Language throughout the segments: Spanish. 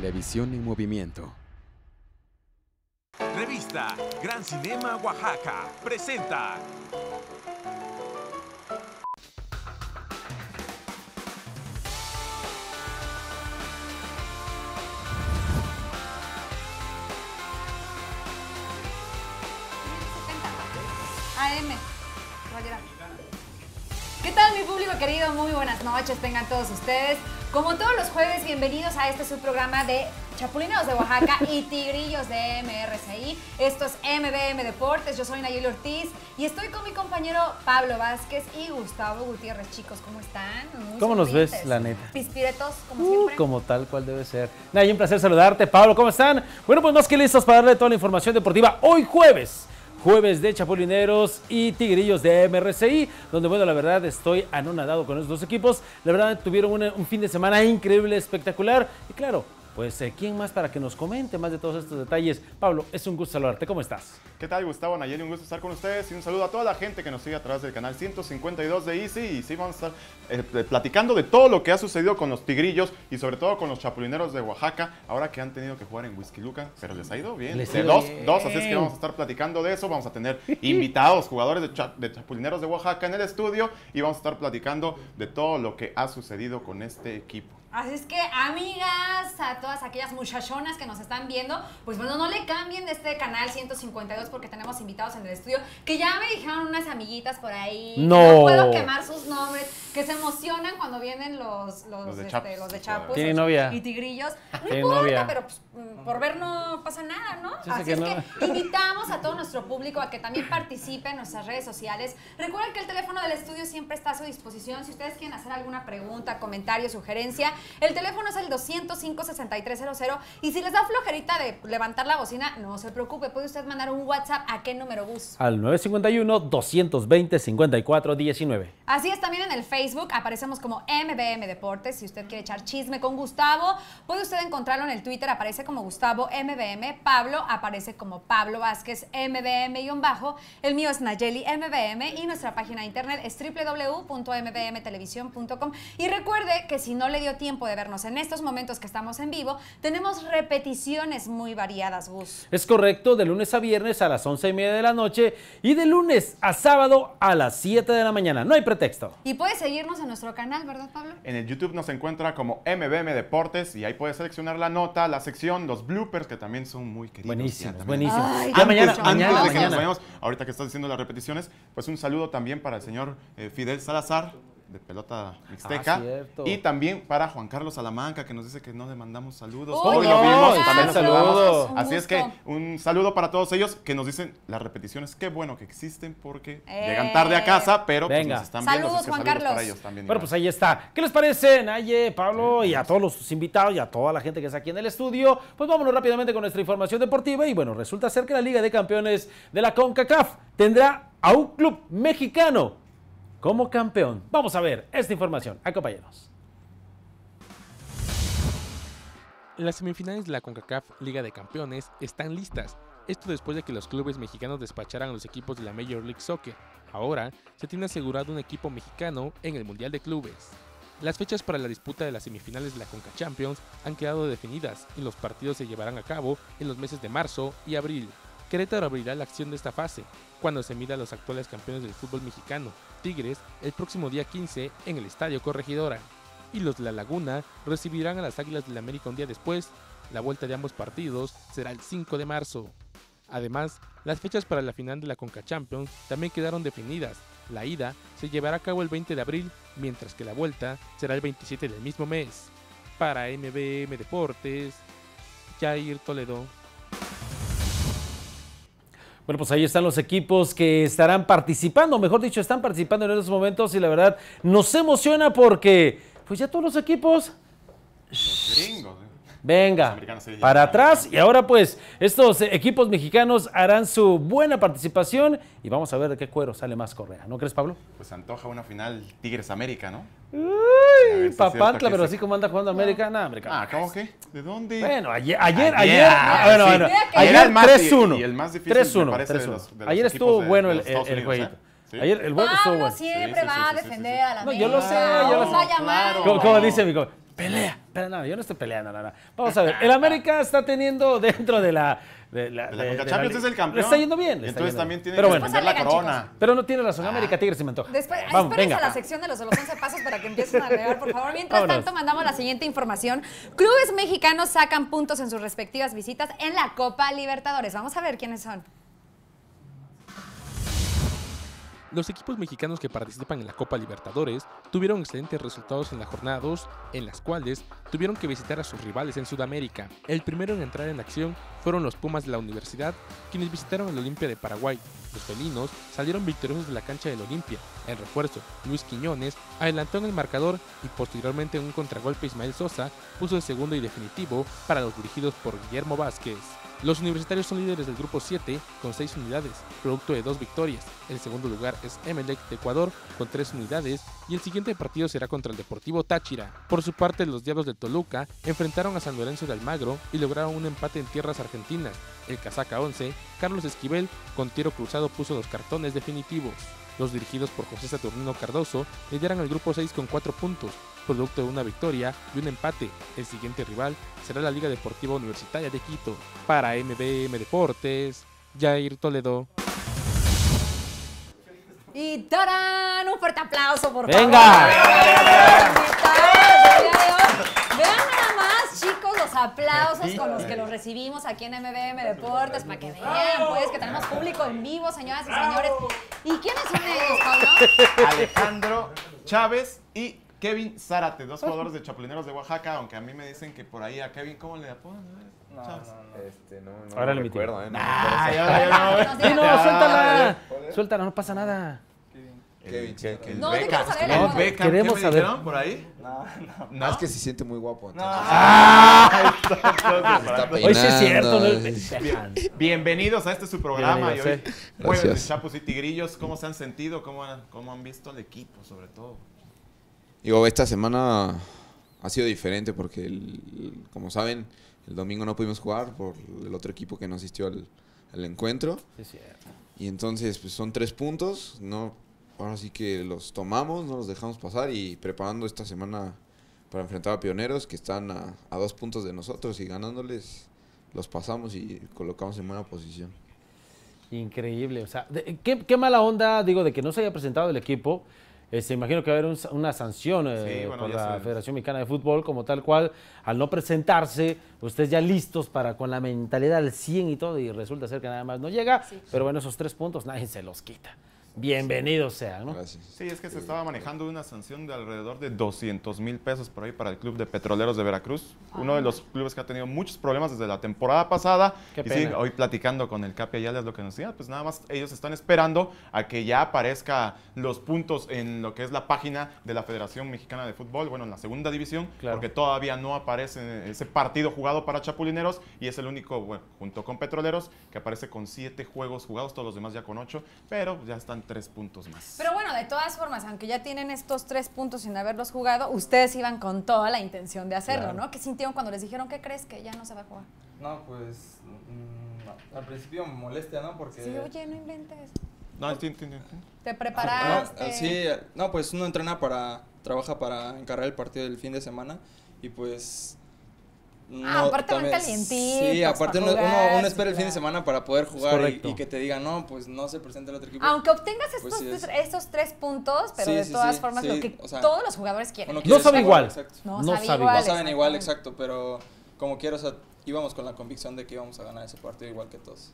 Televisión en movimiento. Revista Gran Cinema Oaxaca presenta. AM. ¿Qué tal mi público querido? Muy buenas noches, tengan todos ustedes. Como todos los jueves, bienvenidos a este subprograma de Chapulineos de Oaxaca y Tigrillos de MRCI. Esto es MBM Deportes, yo soy Nayeli Ortiz y estoy con mi compañero Pablo Vázquez y Gustavo Gutiérrez. Chicos, ¿cómo están? Muy ¿Cómo nos ves, la neta? Pispiretos, como Uh, siempre. como tal cual debe ser. Nay, un placer saludarte. Pablo, ¿cómo están? Bueno, pues más que listos para darle toda la información deportiva hoy jueves. Jueves de Chapulineros y Tigrillos de MRCI, donde, bueno, la verdad estoy anonadado con esos dos equipos. La verdad tuvieron un fin de semana increíble, espectacular. Y claro, pues, eh, ¿quién más para que nos comente más de todos estos detalles? Pablo, es un gusto saludarte. ¿Cómo estás? ¿Qué tal, Gustavo Nayeli? Un gusto estar con ustedes y un saludo a toda la gente que nos sigue a través del canal 152 de Easy. Y sí, vamos a estar eh, eh, platicando de todo lo que ha sucedido con los tigrillos y sobre todo con los chapulineros de Oaxaca, ahora que han tenido que jugar en Whisky Luca, pero les ha ido bien. Les ha de ido dos, bien. dos, así es que vamos a estar platicando de eso. Vamos a tener invitados, jugadores de, cha- de chapulineros de Oaxaca en el estudio y vamos a estar platicando de todo lo que ha sucedido con este equipo. Así es que, amigas, a todas aquellas muchachonas que nos están viendo, pues bueno, no le cambien de este canal 152 porque tenemos invitados en el estudio que ya me dijeron unas amiguitas por ahí. que No. No puedo quemar sus nombres, que se emocionan cuando vienen los, los, Los de este, Chapus. los de Chapus Tiene y- novia. y tigrillos. No Tiene importa, novia. pero pues, mm, por ver no pasa nada, ¿no? Así que es no. que invitamos a todo nuestro público a que también participe en nuestras redes sociales. Recuerden que el teléfono del estudio siempre está a su disposición. Si ustedes quieren hacer alguna pregunta, comentario, sugerencia, el teléfono es el 205-6300. Y si les da flojerita de levantar la bocina, no se preocupe. Puede usted mandar un WhatsApp a qué número bus. Al 951-220-5419. Así es, también en el Facebook aparecemos como MBM Deportes. Si usted quiere echar chisme con Gustavo, puede usted encontrarlo en el Twitter, aparece como Gustavo MBM. Pablo aparece como Pablo Vázquez MBM-bajo. El mío es Nayeli MBM y nuestra página de internet es www.mbmtelevisión.com. Y recuerde que si no le dio tiempo de vernos en estos momentos que estamos en vivo, tenemos repeticiones muy variadas, Gus. Es correcto, de lunes a viernes a las 11 y media de la noche y de lunes a sábado a las 7 de la mañana. No hay pretexto. Y puede seguirnos en nuestro canal, ¿verdad, Pablo? En el YouTube nos encuentra como MBM Deportes y ahí puedes seleccionar la nota, la sección, los bloopers que también son muy queridos. Buenísimo, Ya también. buenísimo. Ay, ya antes- mañana, antes mañana, de que nos mañana. vayamos, ahorita que estás diciendo las repeticiones, pues un saludo también para el señor eh, Fidel Salazar de pelota mixteca Ah, cierto. y también para Juan Carlos Salamanca que nos dice que no le mandamos saludos. Uy, Hoy no, lo vimos, ya, también saludamos. Así es que un saludo para todos ellos que nos dicen las repeticiones. Qué bueno que existen porque Eh. llegan tarde a casa, pero pues, Venga. nos están viendo. Saludos, así que Juan saludos Carlos. para ellos también. Bueno, pues ahí está. ¿Qué les parece, Naye, Pablo y a todos los invitados y a toda la gente que está aquí en el estudio? Pues vámonos rápidamente con nuestra información deportiva. Y bueno, resulta ser que la Liga de Campeones de la CONCACAF tendrá a un club mexicano como campeón. Vamos a ver esta información. Acompáñenos. Las semifinales de la CONCACAF Liga de Campeones están listas. Esto después de que los clubes mexicanos despacharan a los equipos de la Major League Soccer. Ahora se tiene asegurado un equipo mexicano en el Mundial de Clubes. Las fechas para la disputa de las semifinales de la CONCA Champions han quedado definidas y los partidos se llevarán a cabo en los meses de marzo y abril. Querétaro abrirá la acción de esta fase, cuando se mida a los actuales campeones del fútbol mexicano, Tigres, el próximo día 15 en el Estadio Corregidora y los de La Laguna recibirán a las Águilas del América un día después. La vuelta de ambos partidos será el 5 de marzo. Además, las fechas para la final de la Conca Champions también quedaron definidas. La ida se llevará a cabo el 20 de abril, mientras que la vuelta será el 27 del mismo mes. Para MBM Deportes, Jair Toledo. Bueno, pues ahí están los equipos que estarán participando, mejor dicho, están participando en estos momentos y la verdad nos emociona porque, pues ya todos los equipos. Venga, para atrás y ahora pues estos equipos mexicanos harán su buena participación y vamos a ver de qué cuero sale más Correa, ¿no crees Pablo? Pues se antoja una final Tigres América, ¿no? Uy, Papantla, pero sí. así como anda jugando América, nada, América. Ah, ¿cómo que? ¿De dónde? Bueno, ayer, ayer, Ayer, ayer, ah, bueno, bueno, ayer Era el más- 3-1. y el más difícil, me 3-1, parece, de 3-1. los- de los Ayer estuvo bueno el, jueguito. ¿eh? Sí. Ayer el juego estuvo Pablo bueno. siempre Sí, sí, va sí, a sí, sí, defender sí. a la No, yo lo sé, yo lo sé. Claro. Como, dice mi pelea, Pero nada, yo no estoy peleando, nada. Vamos a ver, el América está teniendo dentro de la... De la, De la de- Conca de la Champions es el campeón. Le está yendo bien. le está Entonces yendo también bien. tiene Pero que bueno, defender la corona. pero no tiene razón. América Tigres se me antoja. Después, Vamos, espérense venga. a la sección de los, de los 11 pasos para que empiecen a agregar, por favor. Mientras Vámonos. tanto, mandamos la siguiente información. Clubes mexicanos sacan puntos en sus respectivas visitas en la Copa Libertadores. Vamos a ver quiénes son. Los equipos mexicanos que participan en la Copa Libertadores tuvieron excelentes resultados en la jornada 2, en las cuales tuvieron que visitar a sus rivales en Sudamérica. El primero en entrar en acción fueron los Pumas de la Universidad, quienes visitaron el Olimpia de Paraguay. Los felinos salieron victoriosos de la cancha del Olimpia. El refuerzo, Luis Quiñones, adelantó en el marcador y posteriormente en un contragolpe Ismael Sosa puso el segundo y definitivo para los dirigidos por Guillermo Vázquez. Los universitarios son líderes del grupo 7 con 6 unidades, producto de dos victorias. El segundo lugar es Emelec de Ecuador con 3 unidades y el siguiente partido será contra el Deportivo Táchira. Por su parte, los Diablos de Toluca enfrentaron a San Lorenzo de Almagro y lograron un empate en tierras argentinas. El Casaca 11, Carlos Esquivel, con tiro cruzado puso los cartones definitivos. Los dirigidos por José Saturnino Cardoso lideran el grupo 6 con 4 puntos, producto de una victoria y un empate. El siguiente rival será la Liga Deportiva Universitaria de Quito. Para MBM Deportes, Jair Toledo. Y ¡tarán! Un fuerte aplauso, por ¡Venga! favor. Vean los aplausos con los que los recibimos aquí en MBM Deportes, para que vean, pues, que tenemos público en vivo, señoras y señores. ¿Y quiénes son ellos, Pablo? Alejandro Chávez y Kevin Zárate, dos jugadores de Chapulineros de Oaxaca, aunque a mí me dicen que por ahí a Kevin, ¿cómo le apodan? No, Chávez. no, no. Este, no, no, Ahora no le recuerdo, ¿eh? No no, suéltala. Suéltala, no pasa nada. Que- que el No, ¿de qué Beckham, el Eduardo? Beckham, ¿qué Queremos me saber. por ahí? No, no. ¿No? Ah, es que se siente muy guapo. No, entonces. no. Hoy sí es cierto. ¿no? peinando. Bienvenidos a este su programa y hoy jueves. Chapos y Tigrillos. ¿Cómo se han sentido? ¿Cómo han, cómo han visto el equipo sobre todo? Digo, esta semana ha sido diferente porque, el- como saben, el domingo no pudimos jugar por el otro equipo que no asistió al, al encuentro. Sí, es cierto. Y entonces, pues son tres puntos. No, ahora sí que los tomamos, no los dejamos pasar y preparando esta semana para enfrentar a Pioneros que están a, a dos puntos de nosotros y ganándoles los pasamos y colocamos en buena posición. Increíble. O sea, de- qué, qué mala onda, digo, de que no se haya presentado el equipo. Este, imagino que va a haber un una sanción eh, Sí, bueno, por la se- Federación Mexicana de Fútbol, como tal cual, al no presentarse, ustedes ya listos para con la mentalidad al 100 y todo, y resulta ser que nada más no llega. Pero bueno, esos tres puntos nadie se los quita. Bienvenidos sean, ¿no? Gracias. Sí, es que se estaba manejando una sanción de alrededor de 200 mil pesos por ahí para el Club de Petroleros de Veracruz. Uno de los clubes que ha tenido muchos problemas desde la temporada pasada. Qué y sí, pena. hoy platicando con el Capi Ayala es lo que nos decía, pues nada más ellos están esperando a que ya aparezca los puntos en lo que es la página de la Federación Mexicana de Fútbol, bueno, en la segunda división, Claro. porque todavía no aparece ese partido jugado para Chapulineros y es el único, bueno, junto con Petroleros, que aparece con siete juegos jugados, todos los demás ya con ocho, pero ya están tres puntos más. Pero bueno, de todas formas, aunque ya tienen estos tres puntos sin haberlos jugado, ustedes iban con toda la intención de hacerlo, ¿no? ¿Qué sintieron cuando les dijeron, ¿qué crees que ya no se va a jugar? No, pues. mm, al principio me molestia, ¿no? Porque. Sí, oye, no inventes. No, entiendo, entiendo, entiendo. Te No, preparaste. sí, no, pues uno entrena para, trabaja para encargar el partido del fin de semana y pues... Ah, aparte van calientitos Sí, aparte uno, uno- jugar, uno espera el fin de semana para poder jugar y, que te digan, no, pues no se presenta el otro equipo. Aunque obtengas Pues estos, sí es. tres, estos tres puntos, pero Sí, de todas sí, formas, sí, lo que o sea, todos los jugadores quieren. No quiere sabe jugar, igual. Exacto. No, No sabe sabe igual. No saben igual, exacto, pero como quiero, o sea, íbamos con la convicción de que íbamos a ganar ese partido igual que todos.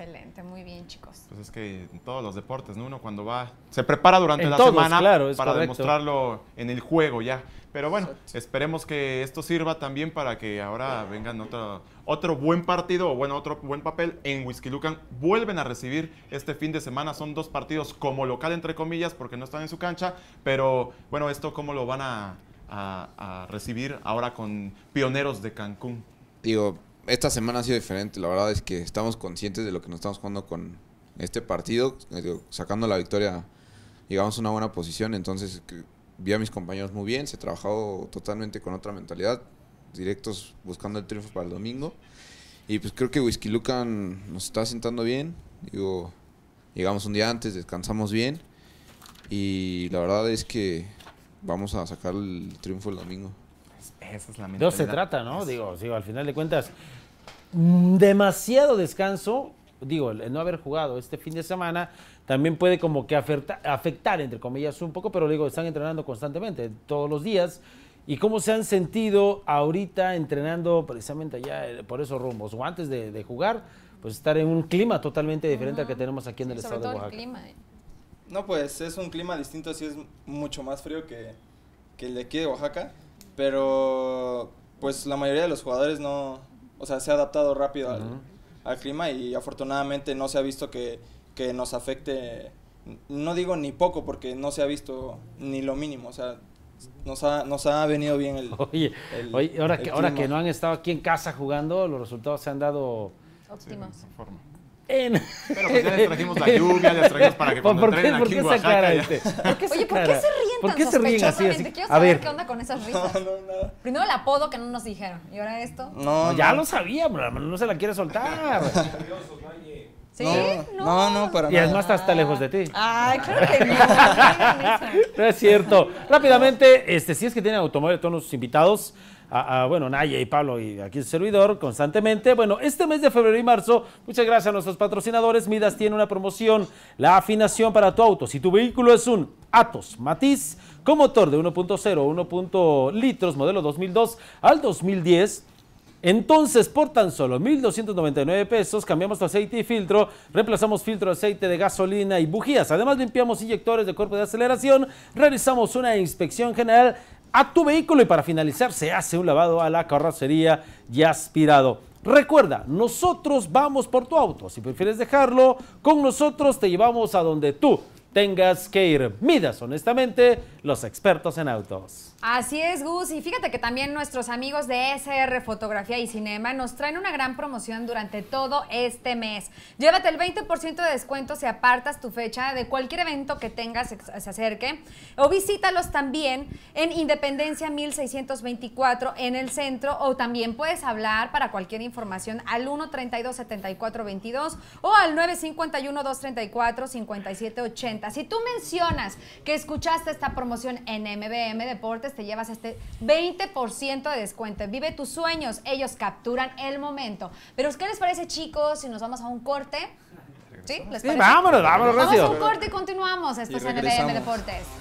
Excelente, muy bien, chicos. Pues es que en todos los deportes, ¿no? Uno cuando va, se prepara durante En la todos, semana claro, es para correcto. demostrarlo en el juego ya. Pero bueno, Exacto. esperemos que esto sirva también para que ahora vengan otro, otro buen partido o bueno, otro buen papel en Whisky Lucan. Vuelven a recibir este fin de semana, son dos partidos como local entre comillas porque no están en su cancha, pero bueno, esto cómo lo van a, a- a recibir ahora con Pioneros de Cancún. Digo, esta semana ha sido diferente. La verdad es que estamos conscientes de lo que nos estamos jugando con este partido. Eh, sacando la victoria, llegamos a una buena posición. Entonces, vi a mis compañeros muy bien. Se ha trabajado totalmente con otra mentalidad. Directos buscando el triunfo para el domingo. Y pues creo que Whisky Lucan nos está sentando bien. Digo, llegamos un día antes, descansamos bien. Y la verdad es que vamos a sacar el triunfo el domingo. Esa es la De eso se mentalidad. trata, ¿no? Digo, digo, al final de cuentas, mm, demasiado descanso, digo, el no haber jugado este fin de semana también puede como que afecta- afectar, entre comillas, un poco, pero digo, están entrenando constantemente, todos los días. ¿Y cómo se han sentido ahorita entrenando precisamente allá eh, por esos rumbos? O antes de, de jugar, pues estar en un clima totalmente diferente al que tenemos aquí en el Sobre estado todo de el Oaxaca. clima. ¿eh? No, pues es un clima distinto, sí es mucho más frío que, que el de aquí de Oaxaca, pero pues la mayoría de los jugadores no, o sea, se ha adaptado rápido al, al clima y afortunadamente no se ha visto que, que nos afecte, no digo ni poco porque no se ha visto ni lo mínimo, o sea, nos ha, nos ha venido bien el... Oye, el- oye, ahora, el que, ahora que no han estado aquí en casa jugando, los resultados se han dado Óptimos. Forma. En... Pero pues ya les trajimos la lluvia, les trajimos para que cuando ¿Por qué, por qué en esa Oaxaca cara ya- este? ¿Por qué esa Oye, ¿por qué se ríen ¿Por tan qué se ríen así? sospechosamente? así? Quiero A saber ver, qué onda con esas risas. No, no, nada. Primero el apodo que no nos dijeron. Y ahora esto. No, no, ya no. lo sabía, pero no se la quiere soltar. ¿Sí? No, no, no, para y nada. además está lejos de ti. Ay, claro que no. No es cierto. Rápidamente, este, si es que tienen automóvil todos nuestros invitados, bueno, Naya y Pablo y aquí el servidor constantemente. Bueno, este mes de febrero y marzo, muchas gracias a nuestros patrocinadores, Midas tiene una promoción, la afinación para tu auto. Si tu vehículo es un Atos Matiz con motor de 1.0, 1. litros, modelo 2002 al 2010, entonces, por tan solo 1.299 pesos, cambiamos tu aceite y filtro, reemplazamos filtro de aceite de gasolina y bujías. Además, limpiamos inyectores de cuerpo de aceleración, realizamos una inspección general a tu vehículo y para finalizar se hace un lavado a la carrocería y aspirado. Recuerda, nosotros vamos por tu auto. Si prefieres dejarlo con nosotros, te llevamos a donde tú tengas que ir. Midas, honestamente, los expertos en autos. Así es, Gus. Y fíjate que también nuestros amigos de SR Fotografía y Cinema nos traen una gran promoción durante todo este mes. Llévate el 20% de descuento si apartas tu fecha de cualquier evento que tengas se acerque. O visítalos también en Independencia 1624 en el centro. O también puedes hablar para cualquier información al 1 32 74 22 o al 951 234 57 80. Si tú mencionas que escuchaste esta promoción en MBM Deportes, te llevas este 20% de descuento. Vive tus sueños, ellos capturan el momento. Pero ¿qué les parece, chicos, si nos vamos a un corte? ¿Sí? ¿Les Sí, vámonos, vámonos, Vamos a un corte y continuamos. Esto Y es MBM regresamos. Deportes.